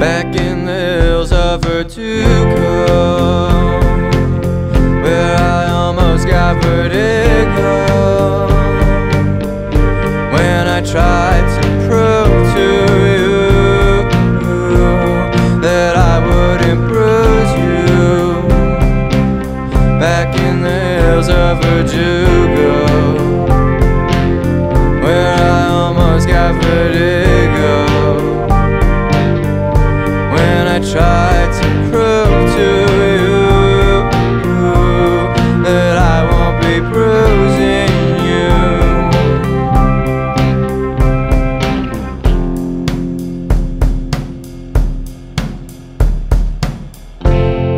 Back in the hills of Verdugo Where I almost got vertigo. When I tried to prove to you That I wouldn't bruise you Back in the hills of Verdugo I tried to prove to you That I won't be bruising you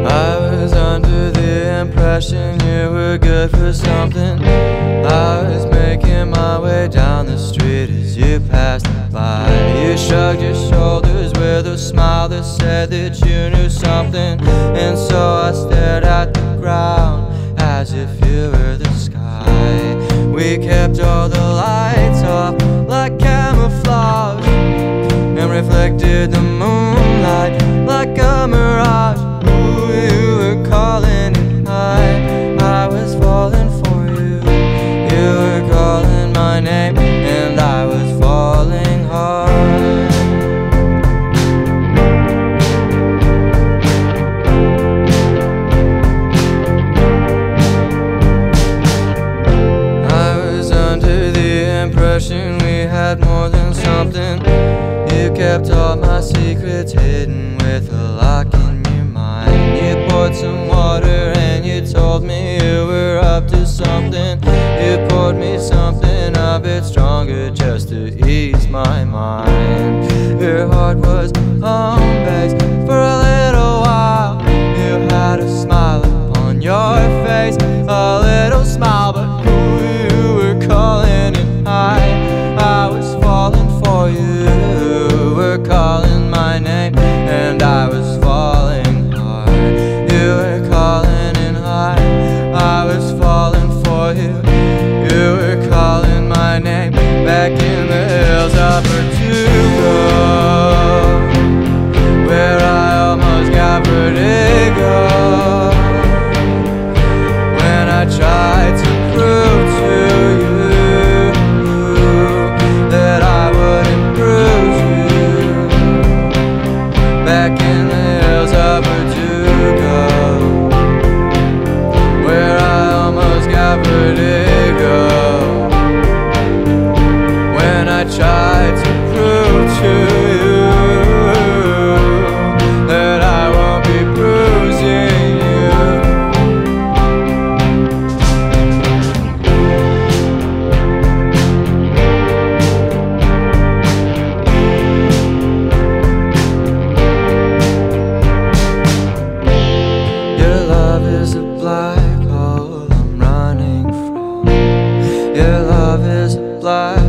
I was under the impression you were good for something. I was making my way down the street as you passed by. You shrugged your shoulders with a smile that said that you knew something. And so I stared kept all my secrets hidden with a lock in your mind. You poured some water and you told me you were up to something. You poured me something a bit stronger just to ease my mind. covered in love is blind.